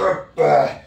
Uh,